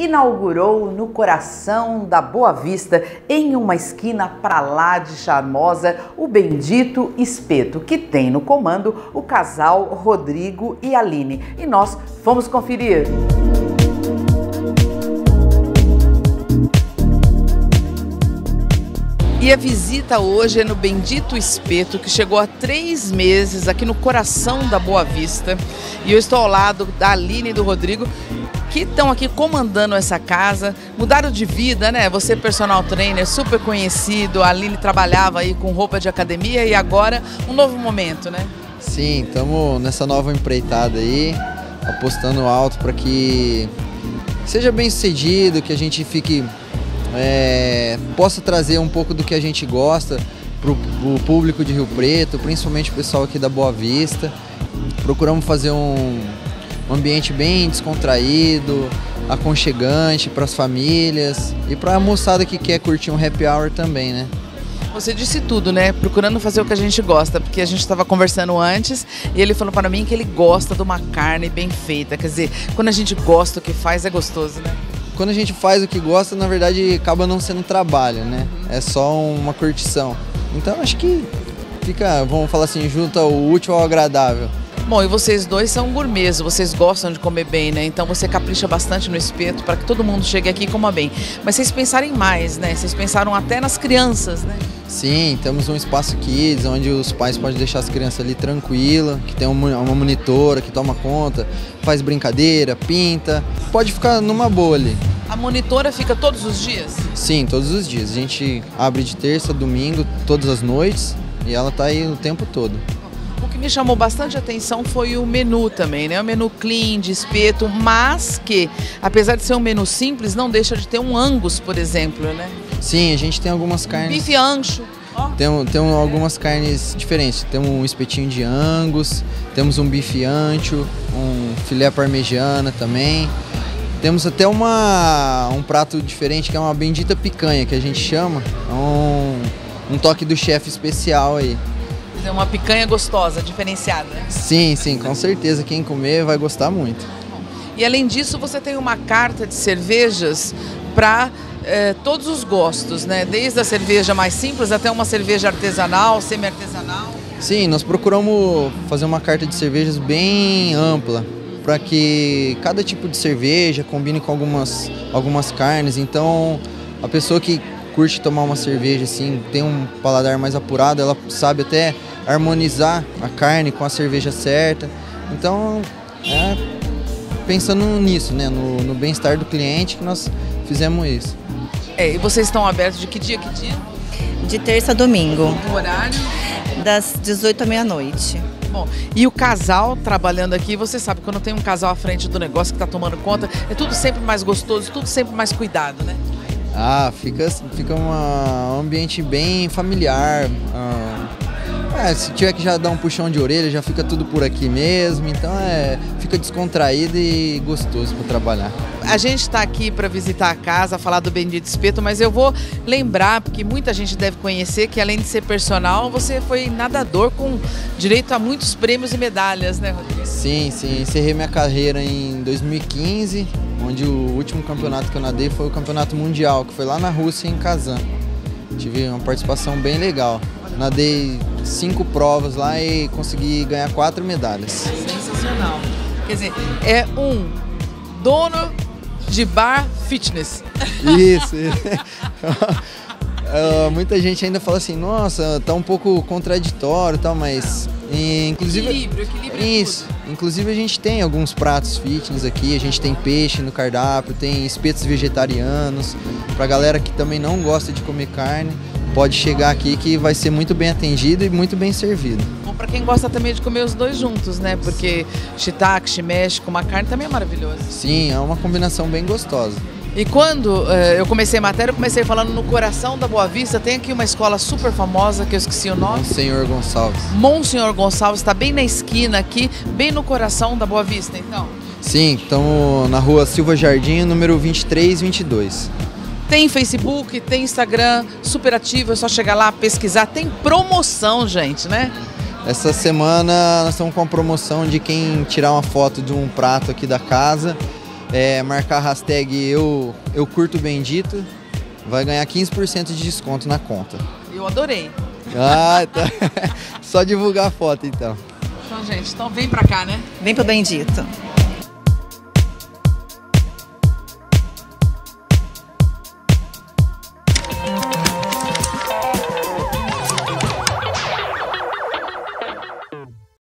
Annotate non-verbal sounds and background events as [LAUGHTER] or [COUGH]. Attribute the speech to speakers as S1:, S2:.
S1: inaugurou no coração da Boa Vista, em uma esquina para lá de charmosa, o Bendito Espeto, que tem no comando o casal Rodrigo e Aline. E nós fomos conferir. E a visita hoje é no Bendito Espeto, que chegou há três meses aqui no coração da Boa Vista. E eu estou ao lado da Aline e do Rodrigo, que estão aqui comandando essa casa. Mudaram de vida, né? Você personal trainer, super conhecido. A Aline trabalhava aí com roupa de academia e agora um novo momento, né?
S2: Sim, estamos nessa nova empreitada aí, apostando alto para que seja bem sucedido, que a gente fique é, possa trazer um pouco do que a gente gosta para o público de Rio Preto, principalmente o pessoal aqui da Boa Vista. Procuramos fazer um, ambiente bem descontraído, aconchegante para as famílias e para a moçada que quer curtir um happy hour também, né?
S1: Você disse tudo, né? Procurando fazer o que a gente gosta, porque a gente estava conversando antes e ele falou para mim que ele gosta de uma carne bem feita. Quer dizer, quando a gente gosta o que faz é gostoso, né?
S2: Quando a gente faz o que gosta, na verdade acaba não sendo trabalho, né? É só uma curtição. Então acho que fica, vamos falar assim, junta o útil ao agradável.
S1: Bom, e vocês dois são gourmets, vocês gostam de comer bem, né? Então você capricha bastante no espeto para que todo mundo chegue aqui e coma bem. Mas vocês pensarem mais, né? Vocês pensaram até nas crianças, né?
S2: Sim, temos um espaço kids onde os pais podem deixar as crianças ali tranquila, que tem uma monitora que toma conta, faz brincadeira, pinta, pode ficar numa boa ali.
S1: A monitora fica todos os dias?
S2: Sim, todos os dias. A gente abre de terça, domingo, todas as noites e ela está aí o tempo todo.
S1: O que me chamou bastante atenção foi o menu também, né? O menu clean, de espeto, mas que, apesar de ser um menu simples, não deixa de ter um angus, por exemplo, né?
S2: Sim, a gente tem algumas carnes.
S1: Bife ancho.
S2: Tem, tem algumas carnes diferentes. Temos um espetinho de angus, temos um bife ancho, um filé parmegiana também. Temos até uma, um prato diferente que é uma bendita picanha que a gente chama. É um, um toque do chefe especial aí.
S1: É uma picanha gostosa, diferenciada.
S2: Sim, sim, com certeza. Quem comer vai gostar muito.
S1: E além disso, você tem uma carta de cervejas para é, todos os gostos, né? Desde a cerveja mais simples até uma cerveja artesanal, semi-artesanal.
S2: Sim, nós procuramos fazer uma carta de cervejas bem ampla para que cada tipo de cerveja combine com algumas, algumas carnes. Então, a pessoa que curte tomar uma cerveja assim, tem um paladar mais apurado, ela sabe até harmonizar a carne com a cerveja certa. Então, é pensando nisso, né, no, no bem-estar do cliente que nós fizemos isso.
S1: É, e vocês estão abertos de que dia, que dia?
S3: De terça a domingo.
S1: O horário?
S3: Das 18 à meia-noite.
S1: Bom, e o casal trabalhando aqui, você sabe, quando tem um casal à frente do negócio que está tomando conta, é tudo sempre mais gostoso, tudo sempre mais cuidado, né?
S2: Ah, fica, fica uma, um ambiente bem familiar. Ah, é, se tiver que já dar um puxão de orelha, já fica tudo por aqui mesmo. Então é, fica descontraído e gostoso para trabalhar.
S1: A gente está aqui para visitar a casa, falar do Bendito Espeto, mas eu vou lembrar, porque muita gente deve conhecer, que além de ser personal, você foi nadador com direito a muitos prêmios e medalhas, né, Rodrigo?
S2: Sim, sim. Encerrei minha carreira em 2015, onde o último campeonato que eu nadei foi o Campeonato Mundial, que foi lá na Rússia, em Kazan. Tive uma participação bem legal. Nadei cinco provas lá e consegui ganhar quatro medalhas.
S1: Sensacional. Quer dizer, é um dono de bar fitness.
S2: Isso. uh, [LAUGHS] muita gente ainda fala assim, nossa, tá um pouco contraditório e tal, mas e, inclusive
S1: equilíbrio, equilíbrio
S2: isso. Inclusive a gente tem alguns pratos fitness aqui, a gente tem peixe no cardápio, tem espetos vegetarianos, pra galera que também não gosta de comer carne pode chegar aqui que vai ser muito bem atendido e muito bem servido.
S1: Bom, para quem gosta também de comer os dois juntos, né? Porque shiitake, shimeshi com uma carne também é maravilhoso.
S2: Sim, é uma combinação bem gostosa.
S1: E quando uh, eu comecei a matéria, eu comecei falando no coração da Boa Vista, tem aqui uma escola super famosa, que eu esqueci o nome.
S2: Monsenhor Gonçalves.
S1: Monsenhor Gonçalves, está bem na esquina aqui, bem no coração da Boa Vista, então?
S2: Sim, estamos na rua Silva Jardim, número 2322.
S1: Tem Facebook, tem Instagram, super ativo, é só chegar lá, pesquisar. Tem promoção, gente, né?
S2: Essa semana nós estamos com a promoção de quem tirar uma foto de um prato aqui da casa é, marcar a hashtag eu, eu curto bendito, vai ganhar 15% de desconto na conta.
S1: Eu adorei.
S2: Ah, tá. [LAUGHS] Só divulgar a foto então.
S1: Então, gente, então vem pra cá, né?
S3: Vem pro Bendito.